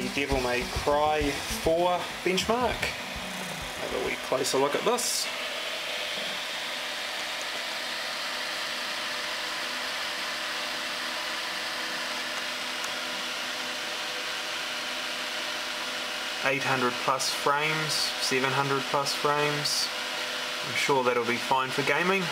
the Devil May Cry 4 benchmark. Have a wee closer look at this. Eight hundred plus frames, seven hundred plus frames. I'm sure that'll be fine for gaming.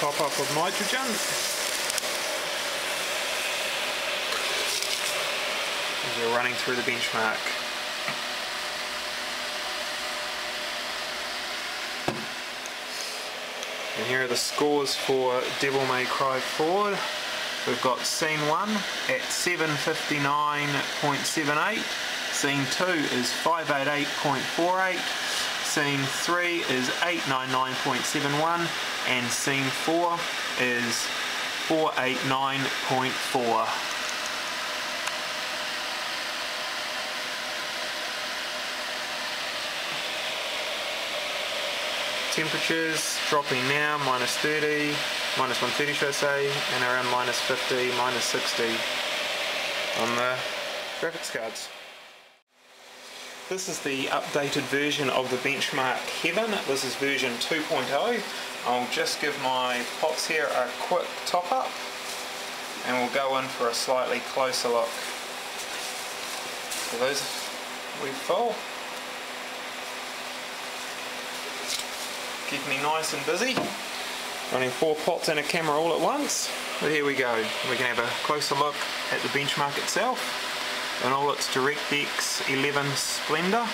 Top up with nitrogen. As we're running through the benchmark. And here are the scores for Devil May Cry 4. We've got scene 1 at 759.78, scene 2 is 588.48, scene 3 is 899.71, and scene 4 is 489.4. Temperatures dropping now, minus 30, minus 130 should I say, and around minus 50, minus 60 on the graphics cards. This is the updated version of the benchmark Heaven. This is version 2.0. I'll just give my pots here a quick top up and we'll go in for a slightly closer look. So those we full. Keep me nice and busy. Running four pots and a camera all at once. But here we go. We can have a closer look at the benchmark itself in all its DirectX 11 splendour.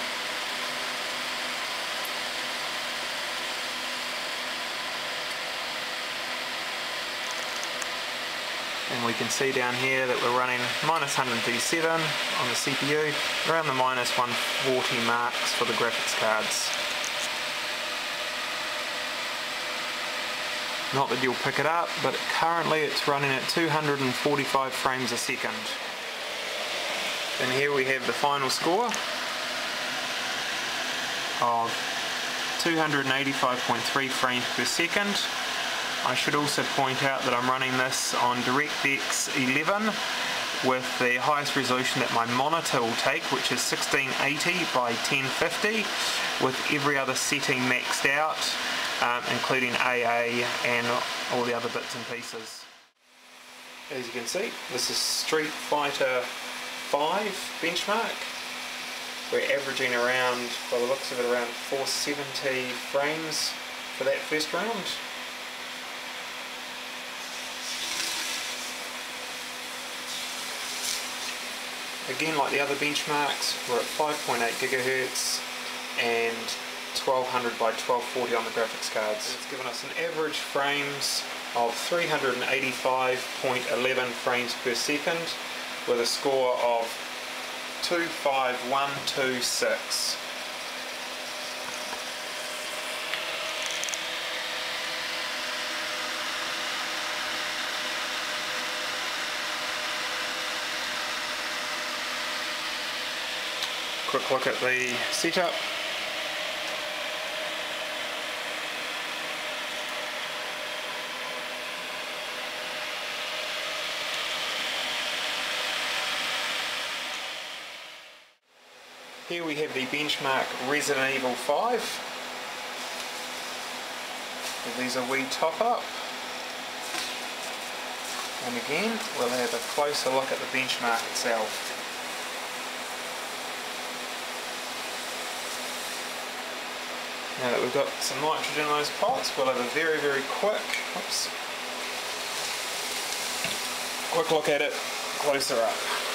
And we can see down here that we're running minus 137 on the CPU, around the minus 140 marks for the graphics cards. Not that you'll pick it up, but currently it's running at 245 frames a second. And here we have the final score of 285.3 frames per second. I should also point out that I'm running this on DirectX 11 with the highest resolution that my monitor will take, which is 1680 by 1050, with every other setting maxed out, um, including AA and all the other bits and pieces. As you can see, this is Street Fighter 5 benchmark. We're averaging around, by the looks of it, around 470 frames for that first round. Again, like the other benchmarks, we're at 5.8 gigahertz and 1200 by 1240 on the graphics cards. It's given us an average frames of 385.11 frames per second with a score of 25126. Quick look at the setup. Here we have the benchmark Resident Evil 5. So these are we top up. And again, we'll have a closer look at the benchmark itself. Now that we've got some nitrogen in those pots, we'll have a very, very quick, oops, quick look at it closer up.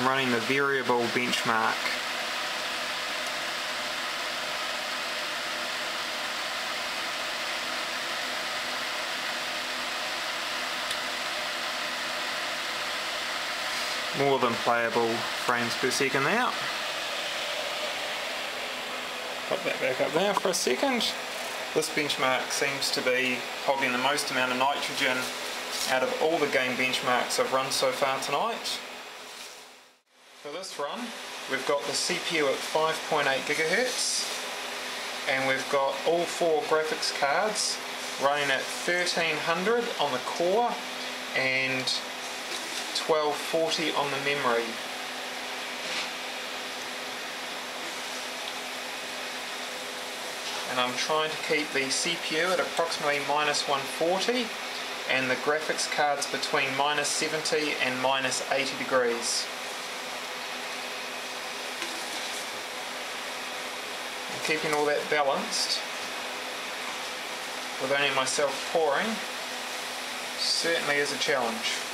I'm running the variable benchmark more than playable frames per second now. Pop that back up there for a second. This benchmark seems to be hogging the most amount of nitrogen out of all the game benchmarks I've run so far tonight. For this run, we've got the CPU at 5.8 gigahertz, and we've got all four graphics cards running at 1300 on the core and 1240 on the memory. And I'm trying to keep the CPU at approximately minus 140 and the graphics cards between minus 70 and minus 80 degrees. Keeping all that balanced with only myself pouring certainly is a challenge.